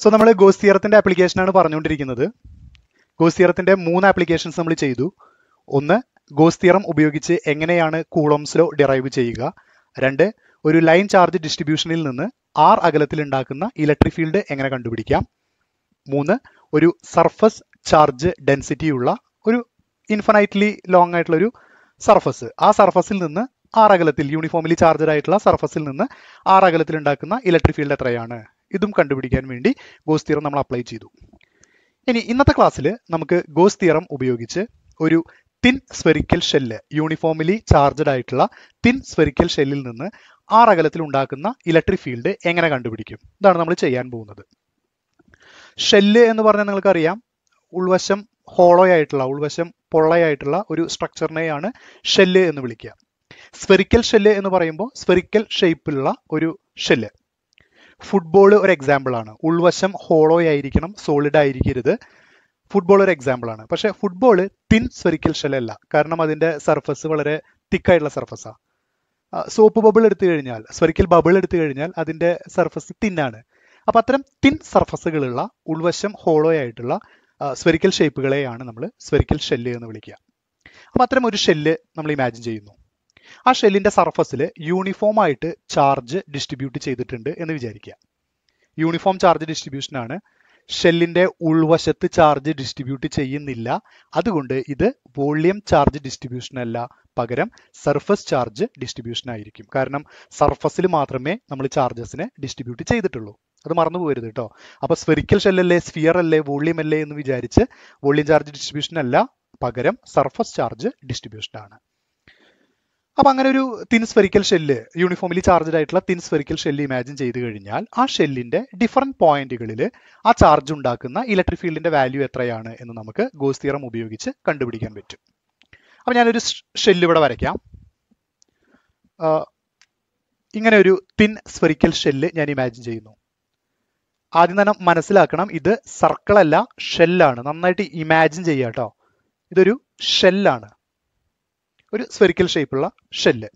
So നമ്മൾ goes തിയറത്തിന്റെ ആപ്ലിക്കേഷനാണ് പറഞ്ഞുകൊണ്ടിരിക്കുന്നത്. ഗോസ് മൂന്ന് ആപ്ലിക്കേഷൻസ് നമ്മൾ ചെയ്തു. ഒന്ന് ഗോസ് തിയറം ഉപയോഗിച്ച് എങ്ങനെയാണ് കൂളോംസ് ലോ ഡിറൈവ് ചെയ്യുക. രണ്ട് ഒരു ലൈൻ ചാർജ് ഡിസ്ട്രിബ്യൂഷനിൽ നിന്ന് ആർ അകലത്തിൽ ഉണ്ടാക്കുന്ന ഇലക്ട്രിക് ഫീൽഡ് എങ്ങനെ കണ്ടുപിടിക്കാം. മൂന്ന് ഒരു സർഫസ് ചാർജ് ഡെൻസിറ്റി ഉള്ള ഒരു ഇൻഫനൈറ്റ്ലി ലോങ് ആയിട്ടുള്ള ഒരു സർഫസ് ആ സർഫസിൽ നിന്ന് ആർ അകലത്തിൽ യൂണിഫോമിലി ചാർജഡ് ആയിട്ടുള്ള സർഫസിൽ നിന്ന് ആർ അകലത്തിൽ ഉണ്ടാക്കുന്ന ഇലക്ട്രിക് ഫീൽഡ് എത്രയാണ്? ഇതും കണ്ടുപിടിക്കാൻ വേണ്ടി ഗോസ് തിയറം നമ്മൾ അപ്ലൈ ചെയ്തു. ഇനി ഇന്നത്തെ ക്ലാസ്സിൽ നമുക്ക് ഗോസ് തിയറം ഉപയോഗിച്ച് ഒരു thin spherical shell uniformly charged ആയിട്ടുള്ള തിൻ സ്ഫെറിക്കൽ ഷെല്ലിൽ നിന്ന് ആർ അകലത്തിൽ ഉണ്ടാക്കുന്ന ഇലക്ട്രിക് ഫീൽഡ് എങ്ങനെ കണ്ടുപിടിക്കും? ഇതാണ് നമ്മൾ ചെയ്യാൻ പോകുന്നത്. ഷെല്ല് എന്ന് പറഞ്ഞാൽ നിങ്ങൾക്കറിയാം ഉൾവശം ഹോളോ ആയിട്ടുള്ള ഉൾവശം പൊള്ളയായിട്ടുള്ള ഒരു സ്ട്രക്ചറിനെയാണ് ഷെല്ല് എന്ന് വിളിക്കുക. സ്ഫെറിക്കൽ ഷെല്ല് എന്ന് പറയുമ്പോൾ സ്ഫെറിക്കൽ ഷേപ്പിലുള്ള ഒരു ഷെല്ല് ഫുട്ബോൾ ഒരു എക്സാമ്പിൾ ആണ്. ഉൾവശം ഹോളോ ആയിരിക്കണം സോളിഡ് ആയിരിക്കരുത്. ഫുട്ബോൾ ഒരു എക്സാമ്പിൾ ആണ്. പക്ഷേ ഫുട്ബോൾ തിൻ സ്ഫെറിക്കൽ ഷെല്ലല്ല കാരണം അതിന്റെ സർഫസ് വളരെ തിക്കായിട്ടുള്ള സർഫസാണ് സോപ്പ് ബബിൾ എടുത്തു കഴിഞ്ഞാൽ സ്ഫെറിക്കൽ ബബിൾ എടുത്തു കഴിഞ്ഞാൽ അതിന്റെ സർഫസ് തിന്നാണ് അപ്പൊ അത്തരം തിൻ സർഫസുകളുള്ള ഉൾവശം ഹോളോ ആയിട്ടുള്ള സ്ഫെറിക്കൽ ഷേപ്പുകളെയാണ് നമ്മൾ സ്ഫെറിക്കൽ ഷെല്ല് എന്ന് വിളിക്കുക. അപ്പൊ അത്തരം ഒരു ഷെല്ല് നമ്മൾ ഇമാജിൻ ചെയ്യുന്നു. ആ ഷെല്ലിന്റെ സർഫസിൽ യൂണിഫോം ആയിട്ട് ചാർജ് ഡിസ്ട്രിബ്യൂട്ട് ചെയ്തിട്ടുണ്ട് എന്ന് വിചാരിക്കുക. യൂണിഫോം ചാർജ് ഡിസ്ട്രിബ്യൂഷൻ ആണ്. ഷെല്ലിന്റെ ഉൾവശത്ത് ചാർജ് ഡിസ്ട്രിബ്യൂട്ട് ചെയ്യുന്നില്ല. അതുകൊണ്ട് ഇത് വോളിയം ചാർജ് ഡിസ്ട്രിബ്യൂഷൻ അല്ല. പകരം സർഫസ് ചാർജ് ഡിസ്ട്രിബ്യൂഷൻ ആയിരിക്കും. കാരണം സർഫസിൽ മാത്രമേ നമ്മൾ ചാർജസിനെ ഡിസ്ട്രിബ്യൂട്ട് ചെയ്തിട്ടുള്ളൂ. അത് മറന്നു പോകരുത് കേട്ടോ അപ്പൊ സ്ഫെറിക്കൽ ഷെല്ലല്ലേ സ്ഫിയർ അല്ലേ വോളിയം അല്ലേ എന്ന് വിചാരിച്ച് വോളിയം ചാർജ് ഡിസ്ട്രിബ്യൂഷൻ അല്ല. പകരം സർഫസ് ചാർജ് ഡിസ്ട്രിബ്യൂഷൻ ആണ്. അപ്പൊ അങ്ങനെ ഒരു thin spherical shell uniformly charged ആയിട്ടുള്ള തിൻ സ്ഫെറിക്കൽ ഷെല്ല് ഇമാജിൻ ചെയ്ത് കഴിഞ്ഞാൽ ആ ഷെല്ലിന്റെ ഡിഫറെന്റ് പോയിന്റുകളിൽ ആ ചാർജ് ഉണ്ടാക്കുന്ന ഇലക്ട്രിക് ഫീൽഡിന്റെ വാല്യൂ എത്രയാണ് എന്ന് നമുക്ക് ഗോസ് തിയറം ഉപയോഗിച്ച് കണ്ടുപിടിക്കാൻ പറ്റും. അപ്പൊ ഞാനൊരു ഷെല്ല് ഇവിടെ വരയ്ക്കാം. ഇങ്ങനെ ഒരു തിൻ സ്ഫെറിക്കൽ ഷെല്ല് ഞാൻ ഇമാജിൻ ചെയ്യുന്നു. ആദ്യം തന്നെ മനസ്സിലാക്കണം ഇത് സർക്കിൾ അല്ല ഷെല്ലാണ് നന്നായിട്ട് ഇമാജിൻ ചെയ്യാട്ടോ കേട്ടോ ഇതൊരു ഷെല്ലാണ് ഒരു സ്ഫെറിക്കൽ ഷേപ്പുള്ള ഷെല്ല്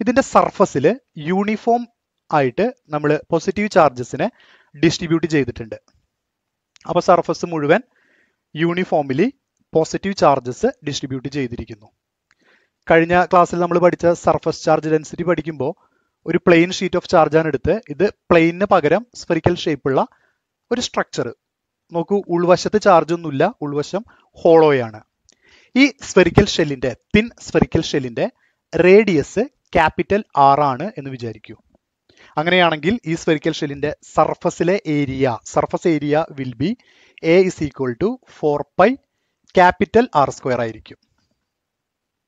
ഇതിന്റെ സർഫസിൽ യൂണിഫോം ആയിട്ട് നമ്മൾ പോസിറ്റീവ് ചാർജസിനെ ഡിസ്ട്രിബ്യൂട്ട് ചെയ്തിട്ടുണ്ട്. അപ്പോൾ സർഫസ് മുഴുവൻ യൂണിഫോമിലി പോസിറ്റീവ് ചാർജസ് ഡിസ്ട്രിബ്യൂട്ട് ചെയ്തിരിക്കുന്നു. കഴിഞ്ഞ ക്ലാസ്സിൽ നമ്മൾ പഠിച്ച സർഫസ് ചാർജ് ഡെൻസിറ്റി പഠിക്കുമ്പോൾ ഒരു പ്ലെയിൻ ഷീറ്റ് ഓഫ് ചാർജാണ് എടുത്ത് ഇത് പ്ലെയിനിന് പകരം സ്ഫെറിക്കൽ ഷേപ്പുള്ള ഒരു സ്ട്രക്ചർ നോക്കൂ ഉൾവശത്ത് ചാർജ് ഒന്നുമില്ല ഉൾവശം ഹോളോയാണ് ഈ സ്ഫെറിക്കൽ ഷെല്ലിന്റെ തിൻ സ്ഫെറിക്കൽ ഷെല്ലിന്റെ റേഡിയസ് ക്യാപിറ്റൽ ആർ ആണ് എന്ന് വിചാരിക്കൂ. അങ്ങനെയാണെങ്കിൽ ഈ സ്ഫെറിക്കൽ ഷെല്ലിന്റെ സർഫസിലെ area surface area will be a is equal to four pi capital R square ആയിരിക്കും.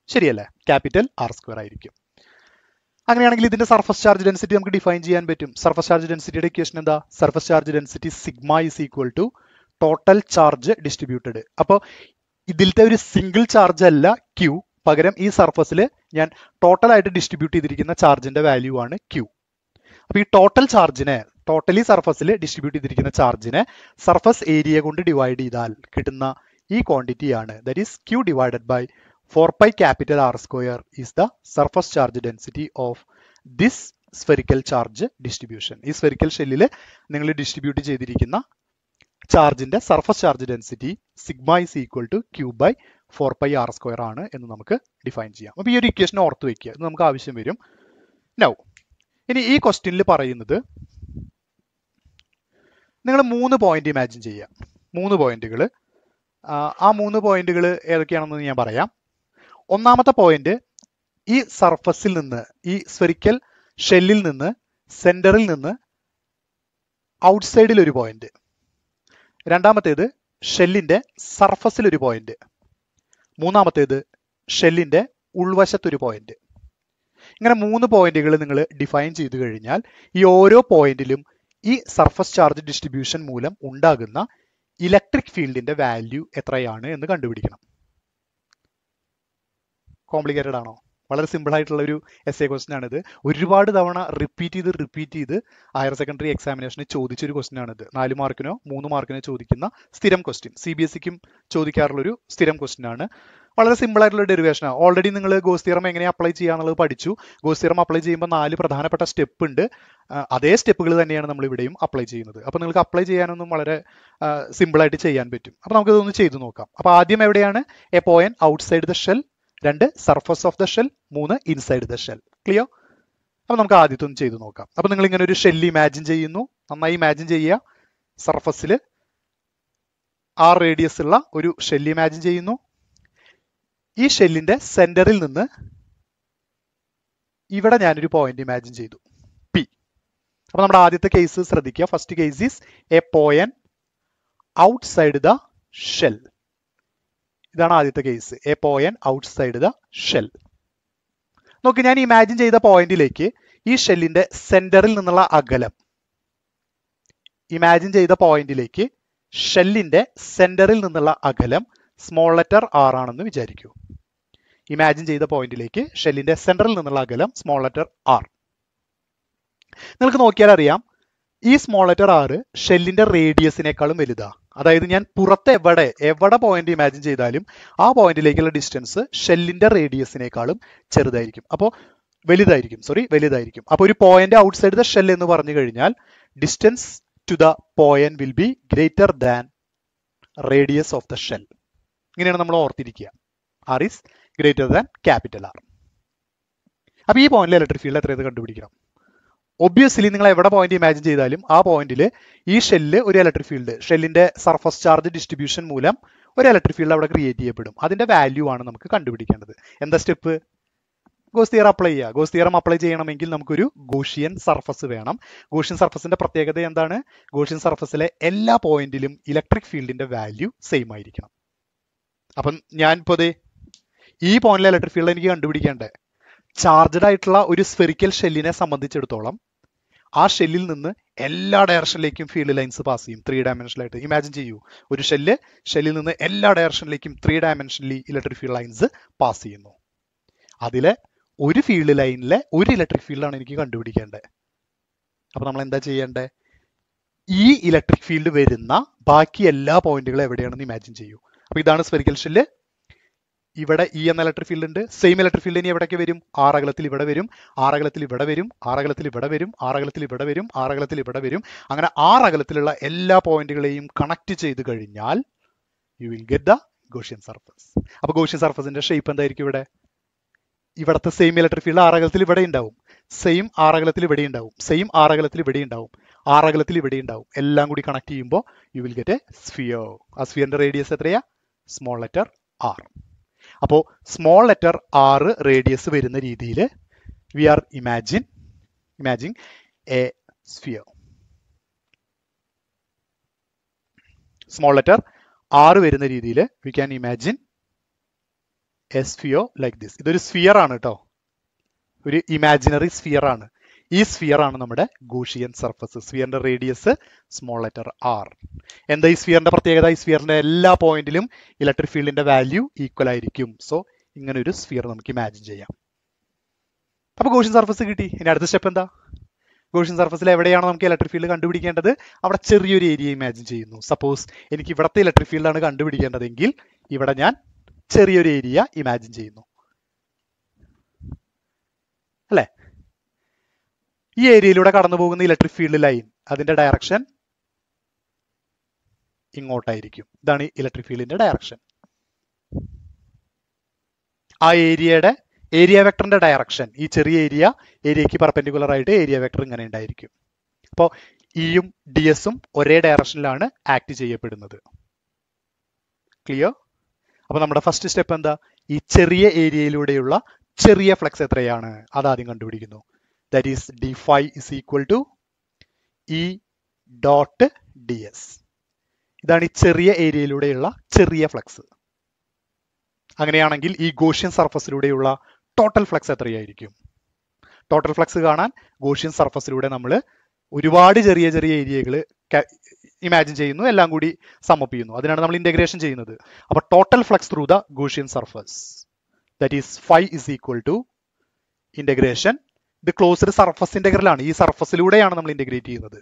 ശരിയല്ലേ? ക്യാപിറ്റൽ ആർ സ്ക്വയർ ആയിരിക്കും. അങ്ങനെയാണെങ്കിൽ ഇതിന്റെ സർഫസ് ചാർജ് ഡെൻസിറ്റി നമുക്ക് ഡിഫൈൻ ചെയ്യാൻ പറ്റും. സർഫസ് ചാർജ് ഡെൻസിറ്റിയുടെ ഇക്വേഷൻ എന്താ? Surface charge density sigma is equal to total charge distributed അപ്പോൾ ഇതിലത്തെ ഒരു സിംഗിൾ ചാർജ് അല്ല ക്യൂ പകരം ഈ സർഫസിൽ ഞാൻ ടോട്ടൽ ആയിട്ട് ഡിസ്ട്രിബ്യൂട്ട് ചെയ്തിരിക്കുന്ന ചാർജിന്റെ വാല്യൂ ആണ് ക്യൂ അപ്പൊ ഈ ടോട്ടൽ ചാർജിനെ ടോട്ടലി സർഫസിൽ ഡിസ്ട്രിബ്യൂട്ട് ചെയ്തിരിക്കുന്ന ചാർജിനെ സർഫസ് ഏരിയ കൊണ്ട് ഡിവൈഡ് ചെയ്താൽ കിട്ടുന്ന ഈ ക്വാണ്ടിറ്റി ആണ്. That is q divided by four pi capital R square is the surface charge density of this spherical charge distribution ഈ സ്ഫെറിക്കൽ ഷെല്ലിൽ നിങ്ങൾ ഡിസ്ട്രിബ്യൂട്ട് ചെയ്തിരിക്കുന്ന ചാർജിന്റെ surface charge density sigma is equal to q by four pi R square ആണ് എന്ന് നമുക്ക് define ചെയ്യാം. അപ്പോൾ ഈ ഒരു ഇക്വേഷൻ ഓർത്ത് വെക്കുക ഇത് നമുക്ക് ആവശ്യം വരും. നൗ ഇനി ഈ ക്വസ്റ്റ്യനിൽ പറയുന്നത് നിങ്ങൾ മൂന്ന് പോയിന്റ് ഇമാജിൻ ചെയ്യുക. മൂന്ന് പോയിന്റുകൾ ആ മൂന്ന് പോയിന്റുകൾ ഏതൊക്കെയാണെന്ന് ഞാൻ പറയാം. ഒന്നാമത്തെ പോയിന്റ് ഈ സർഫസിൽ നിന്ന് ഈ സ്ഫെറിക്കൽ ഷെല്ലിൽ നിന്ന് സെന്ററിൽ നിന്ന് ഔട്ട്സൈഡിൽ ഒരു പോയിന്റ് രണ്ടാമത്തേത് സർഫസിൽ ഒരു പോയിന്റ് മൂന്നാമത്തേത് ഷെല്ലിന്റെ ഉൾവശത്തൊരു പോയിന്റ് ഇങ്ങനെ മൂന്ന് പോയിന്റുകൾ നിങ്ങൾ ഡിഫൈൻ ചെയ്തു കഴിഞ്ഞാൽ ഈ ഓരോ പോയിന്റിലും ഈ സർഫസ് ചാർജ് ഡിസ്ട്രിബ്യൂഷൻ മൂലം ഉണ്ടാകുന്ന ഇലക്ട്രിക് ഫീൽഡിന്റെ വാല്യൂ എത്രയാണ് എന്ന് കണ്ടുപിടിക്കണം. കോംപ്ലിക്കേറ്റഡ് ആണോ? വളരെ സിമ്പിൾ ആയിട്ടുള്ള ഒരു എസ് എ ക്വസ്റ്റൻ ആണിത്. ഒരുപാട് തവണ റിപ്പീറ്റ് ചെയ്ത് റിപ്പീറ്റ് ചെയ്ത് ഹയർ സെക്കൻഡറി എക്സാമിനേഷന് ചോദിച്ചൊരു ക്വസ്റ്റൻ ആണിത്. നാല് മാർക്കിനോ മൂന്ന് മാർക്കിനോ ചോദിക്കുന്ന സ്ഥിരം ക്വസ്റ്റ്യൻ സി ബി എസ് സിക്കും ചോദിക്കാറുള്ള ഒരു സ്ഥിരം ക്വസ്റ്റൻ ആണ്. വളരെ സിമ്പിൾ ആയിട്ടുള്ള ഡെറിവേഷനാണ് ഓൾറെഡി നിങ്ങൾ ഗോസ് തിയറം എങ്ങനെ അപ്ലൈ ചെയ്യാന്നുള്ളത് പഠിച്ചു. ഗോസ് തിയറം അപ്ലൈ ചെയ്യുമ്പോൾ നാല് പ്രധാനപ്പെട്ട സ്റ്റെപ്പ് ഉണ്ട്. അതേ സ്റ്റെപ്പുകൾ തന്നെയാണ് നമ്മൾ ഇവിടെയും അപ്ലൈ ചെയ്യുന്നത്. അപ്പോൾ നിങ്ങൾക്ക് അപ്ലൈ ചെയ്യാനൊന്നും വളരെ സിമ്പിൾ ആയിട്ട് ചെയ്യാൻ പറ്റും. അപ്പോൾ നമുക്ക് ഇതൊന്ന് ചെയ്തു നോക്കാം. അപ്പോൾ ആദ്യം എവിടെയാണ്? A point outside the shell രണ്ട് സർഫസ് ഓഫ് ദ ഷെൽ മൂന്ന് ഇൻസൈഡ് ദ ഷെൽ ക്ലിയർ അപ്പൊ നമുക്ക് ആദ്യത്തെ ഒന്ന് ചെയ്തു നോക്കാം. അപ്പൊ നിങ്ങൾ ഇങ്ങനെ ഒരു ഷെല്ല് ഇമാജിൻ ചെയ്യുന്നു. നന്നായി ഇമാജിൻ ചെയ്യുക. സർഫസിൽ ആർ റേഡിയസ് ഉള്ള ഒരു ഷെല്ല് ഇമാജിൻ ചെയ്യുന്നു. ഈ ഷെല്ലിന്റെ സെന്ററിൽ നിന്ന് ഇവിടെ ഞാനൊരു പോയിന്റ് ഇമാജിൻ ചെയ്തു. പി അപ്പൊ നമ്മുടെ ആദ്യത്തെ കേസ് ശ്രദ്ധിക്കുക. First case is a point outside the shell ഇതാണ് ആദ്യത്തെ case a point outside the shell നോക്ക് ഞാൻ ഇമാജിൻ ചെയ്ത പോയിന്റിലേക്ക് ഈ ഷെല്ലിന്റെ സെന്ററിൽ നിന്നുള്ള അകലം. ഇമാജിൻ ചെയ്ത പോയിന്റിലേക്ക് ഷെല്ലിന്റെ സെന്ററിൽ നിന്നുള്ള അകലം സ്മോൾ ലെറ്റർ ആർ ആണെന്ന് വിചാരിക്കൂ. ഇമാജിൻ ചെയ്ത പോയിന്റിലേക്ക് ഷെല്ലിന്റെ സെന്ററിൽ നിന്നുള്ള അകലം സ്മോൾ ലെറ്റർ ആർ നിങ്ങൾക്ക് നോക്കിയാൽ അറിയാം ഈ സ്മോൾ ലെറ്റർ ആറ് ഷെല്ലിന്റെ റേഡിയസിനേക്കാളും വലുതാ. അതായത് ഞാൻ പുറത്ത് എവിടെ എവിടെ പോയിന്റ് ഇമാജിൻ ചെയ്താലും ആ പോയിന്റിലേക്കുള്ള ഡിസ്റ്റൻസ് ഷെല്ലിന്റെ റേഡിയസിനേക്കാളും ചെറുതായിരിക്കും. അപ്പോൾ വലുതായിരിക്കും സോറി വലുതായിരിക്കും. അപ്പോൾ ഒരു പോയിന്റ് ഔട്ട്സൈഡ് ദ ഷെൽ എന്ന് പറഞ്ഞു കഴിഞ്ഞാൽ distance to the point will be greater than radius of the shell ഇങ്ങനെയാണ് നമ്മൾ ഓർത്തിരിക്കുക. R is greater than capital R അപ്പൊ ഈ പോയിന്റിലെ ഇലക്ട്രിക് ഫീൽഡ് എത്രയത് കണ്ടുപിടിക്കണം. ഒബ്വിയസ്ലി നിങ്ങൾ എവിടെ പോയിന്റ് ഇമാജിൻ ചെയ്താലും ആ പോയിന്റിൽ ഈ ഷെല്ല് ഒരു ഇലക്ട്രിക് ഫീൽഡ് ഷെല്ലിന്റെ സർഫസ് ചാർജ് ഡിസ്ട്രിബ്യൂഷൻ മൂലം ഒരു ഇലക്ട്രിക് ഫീൽഡ് അവിടെ ക്രിയേറ്റ് ചെയ്യപ്പെടും. അതിന്റെ വാല്യൂ ആണ് നമുക്ക് കണ്ടുപിടിക്കേണ്ടത്. എന്താ സ്റ്റെപ്പ് ഗോസ് തിയർ അപ്ലൈ ചെയ്യുക. ഗോസ് തിയറം അപ്ലൈ ചെയ്യണമെങ്കിൽ നമുക്കൊരു ഗോഷിയൻ സർഫസ് വേണം. ഗോഷിയൻ സർഫസിന്റെ പ്രത്യേകത എന്താണ്? ഗോഷിയൻ സർഫസിലെ എല്ലാ പോയിന്റിലും ഇലക്ട്രിക് ഫീൽഡിന്റെ വാല്യൂ സെയിം ആയിരിക്കണം. അപ്പം ഞാൻ ഇപ്പോൾ ഈ പോയിന്റിലെ ഇലക്ട്രിക് ഫീൽഡ് എനിക്ക് കണ്ടുപിടിക്കേണ്ടത് ചാർജഡ് ആയിട്ടുള്ള ഒരു സ്ഫെറിക്കൽ ഷെല്ലിനെ സംബന്ധിച്ചിടത്തോളം ആ ഷെല്ലിൽ നിന്ന് എല്ലാ ഡയറക്ഷനിലേക്കും ഫീൽഡ് ലൈൻസ് പാസ് ചെയ്യും ത്രീ ഡയമെൻഷനിലായിട്ട് ഇമാജിൻ ചെയ്യൂ ഒരു ഷെല്ല് ഷെല്ലിൽ നിന്ന് എല്ലാ ഡയറക്ഷനിലേക്കും three dimensionally electric field lines pass ചെയ്യുന്നു. അതിലെ ഒരു ഫീൽഡ് ലൈനിലെ ഒരു ഇലക്ട്രിക് ഫീൽഡാണ് എനിക്ക് കണ്ടുപിടിക്കേണ്ടത്. അപ്പൊ നമ്മൾ എന്താ ചെയ്യേണ്ടത്? ഈ ഇലക്ട്രിക് ഫീൽഡ് വരുന്ന ബാക്കി എല്ലാ പോയിന്റുകളും എവിടെയാണെന്ന് ഇമാജിൻ ചെയ്യൂ. അപ്പൊ ഇതാണ് സ്പെരിക്കൽ ഷെല്ല് ഇവിടെ ഇ എന്ന ഇലക്ട്രിക് ഫീൽഡ് ഉണ്ട്. സെയിം ഇലക്ട്രിക് ഫീൽഡ് ഇനി എവിടേക്ക് വരും? ആറകലത്തിൽ ഇവിടെ വരും. ആറകലത്തിൽ ഇവിടെ വരും. ആറകലത്തിൽ ഇവിടെ വരും. ആറകലത്തിൽ ഇവിടെ വരും. ആറകലത്തിൽ ഇവിടെ വരും. അങ്ങനെ ആറകലത്തിലുള്ള എല്ലാ പോയിന്റുകളെയും കണക്ട് ചെയ്ത് കഴിഞ്ഞാൽ you will get the Gaussian surface അപ്പോൾ ഗോഷ്യൻ സർഫസിന്റെ ഷേപ്പ് എന്തായിരിക്കും ഇവിടെ? ഇവിടുത്തെ സെയിം ഇലക്ട്രിക് ഫീൽഡ് ആറകലത്തിൽ ഇവിടെ ഉണ്ടാവും. സെയിം ആറകലത്തിൽ ഇവിടെ ഉണ്ടാവും. സെയിം ആറകലത്തിൽ ഇവിടെ ഉണ്ടാവും. ആറകലത്തിൽ ഇവിടെ ഉണ്ടാവും. എല്ലാം കൂടി കണക്ട് ചെയ്യുമ്പോൾ you will get a sphere ആ സ്ഫിയറിന്റെ റേഡിയസ് എത്രയാ? സ്മോൾ ലെറ്റർ ആർ അപ്പോൾ സ്മോൾ ലെറ്റർ ആറ് റേഡിയസ് വരുന്ന രീതിയിൽ we are imagine imagine a sphere small letter r വരുന്ന രീതിയിൽ we can imagine a sphere like this ഇതൊരു സ്ഫിയർ ആണ് കേട്ടോ. ഒരു ഇമാജിനറി സ്ഫിയർ ആണ്. ഈ സ്ഫിയർ ആണ് നമ്മുടെ ഗൂഷിയൻ സർഫസ് സ്ഫിയറിന്റെ റേഡിയസ് സ്മോൾ ലെറ്റർ ആർ എന്താ ഈ സ്ഫിയറിന്റെ പ്രത്യേകത? ഈ സ്ഫിയറിന്റെ എല്ലാ പോയിന്റിലും ഇലക്ട്രിക് ഫീൽഡിന്റെ വാല്യൂ ഈക്വൽ ആയിരിക്കും. സോ ഇങ്ങനെ ഒരു സ്ഫിയർ നമുക്ക് ഇമാജിൻ ചെയ്യാം. അപ്പൊ ഗൂഷ്യൻ സർഫസ് കിട്ടി. ഇനി അടുത്ത സ്റ്റെപ്പ് എന്താ? ഗോഷ്യൻ സർഫസിൽ എവിടെയാണ് നമുക്ക് ഇലക്ട്രിക് ഫീൽഡ് കണ്ടുപിടിക്കേണ്ടത്? അവിടെ ചെറിയൊരു ഏരിയ ഇമാജിൻ ചെയ്യുന്നു. സപ്പോസ് എനിക്ക് ഇവിടത്തെ ഇലക്ട്രിക് ഫീൽഡാണ് കണ്ടുപിടിക്കേണ്ടതെങ്കിൽ ഇവിടെ ഞാൻ ചെറിയൊരു ഏരിയ ഇമാജിൻ ചെയ്യുന്നു അല്ലേ ഈ ഏരിയയിലൂടെ കടന്നു പോകുന്ന ഇലക്ട്രിക് ഫീൽഡ് ലൈൻ അതിന്റെ ഡയറക്ഷൻ ഇങ്ങോട്ടായിരിക്കും. ഇതാണ് ഇലക്ട്രിക് ഫീൽഡിന്റെ ഡയറക്ഷൻ ആ ഏരിയയുടെ ഏരിയ വെക്ടറിന്റെ ഡയറക്ഷൻ ഈ ചെറിയ ഏരിയ ഏരിയക്ക് പെർപെൻഡിക്കുലർ ആയിട്ട് ഏരിയ വെക്ടർ ഇങ്ങനെ ഉണ്ടായിരിക്കും. അപ്പോൾ ഇയും ഡി എസും ഒരേ ഡയറക്ഷനിലാണ് ആക്ട് ചെയ്യപ്പെടുന്നത്. ക്ലിയർ അപ്പോൾ നമ്മുടെ ഫസ്റ്റ് സ്റ്റെപ്പ് എന്താ? ഈ ചെറിയ ഏരിയയിലൂടെയുള്ള ചെറിയ ഫ്ലക്സ് എത്രയാണ്? അതാദ്യം കണ്ടുപിടിക്കുന്നു. That is d phi is equal to e D S ഇതാണ് ഈ ചെറിയ ഏരിയയിലൂടെയുള്ള ചെറിയ ഫ്ലക്സ് അങ്ങനെയാണെങ്കിൽ ഈ ഗോഷ്യൻ സർഫസിലൂടെയുള്ള ടോട്ടൽ ഫ്ലക്സ് എത്രയായിരിക്കും? ടോട്ടൽ ഫ്ലക്സ് കാണാൻ ഗോഷ്യൻ സർഫസിലൂടെ നമ്മൾ ഒരുപാട് ചെറിയ ചെറിയ ഏരിയകൾ ഇമാജിൻ ചെയ്യുന്നു എല്ലാം കൂടി സമപ്പ് ചെയ്യുന്നു. അതിനാണ് നമ്മൾ ഇന്റഗ്രേഷൻ ചെയ്യുന്നത്. അപ്പൊ total flux through the Gaussian surface that is phi is equal to integration ഇത് ക്ലോസ്ഡ് സർഫസ് ഇന്റഗ്രൽ ആണ്. ഈ സർഫസിലൂടെയാണ് നമ്മൾ ഇന്റഗ്രേറ്റ് ചെയ്യുന്നത്.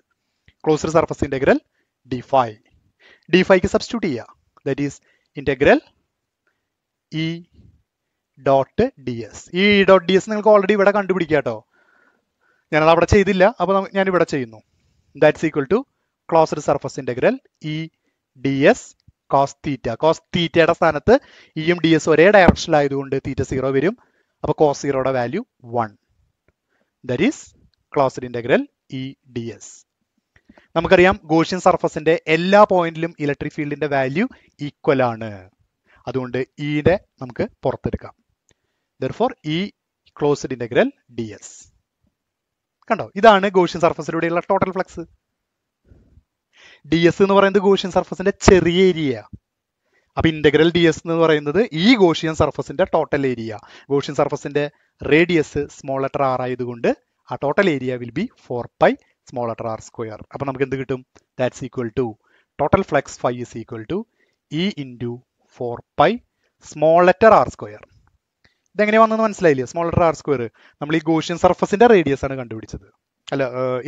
Closed surface integral d phi d ഫൈക്ക് substitute ചെയ്യുക that is integral E dot d s ഈ E dot d S നിങ്ങൾക്ക് already ഇവിടെ കണ്ടുപിടിക്കുക കേട്ടോ. ഞാനത് അവിടെ ചെയ്തില്ല അപ്പോൾ ഞാൻ ഇവിടെ ചെയ്യുന്നു. That's equal to closed surface integral E d s cos theta cos തീറ്റയുടെ സ്ഥാനത്ത് ഇയും ഡി എസ് ഒരേ ഡയറക്ഷനിലായതുകൊണ്ട് തീറ്റ സീറോ വരും. അപ്പോൾ cos സീറോയുടെ value one that is closed integral E d s നമുക്കറിയാം ഗോഷ്യൻ സർഫസിന്റെ എല്ലാ പോയിന്റിലും ഇലക്ട്രിക് ഫീൽഡിന്റെ വാല്യൂ ഈക്വൽ ആണ്. അതുകൊണ്ട് ഇയുടെ നമുക്ക് പുറത്തെടുക്കാം. Therefore E closed integral d s കണ്ടോ? ഇതാണ് ഗോഷ്യൻ സർഫസിലൂടെയുള്ള ടോട്ടൽ ഫ്ലക്സ് ഡി എസ് എന്ന് പറയുന്നത് ഗോഷ്യൻ സർഫസിന്റെ ചെറിയ ഏരിയ അപ്പൊ ഇന്റഗ്രൽ ഡി എസ് എന്ന് പറയുന്നത് ഈ ഗോഷിയൻ സർഫസിന്റെ ടോട്ടൽ ഏരിയ ഗോഷിയൻ സർഫസിന്റെ റേഡിയസ് സ്മോൾ ലെറ്റർ ആർ ആയതുകൊണ്ട് ആ total area will be four pi small letter r square അപ്പോൾ നമുക്ക് എന്ത് കിട്ടും? That's equal to total flux phi is equal to E into four pi small letter r square ഇതെങ്ങനെ വന്നെന്ന് മനസ്സിലായില്ലേ? Small letter R square നമ്മൾ ഈ Gaussian സർഫസിന്റെ radius ആണ് കണ്ടുപിടിച്ചത്. അല്ല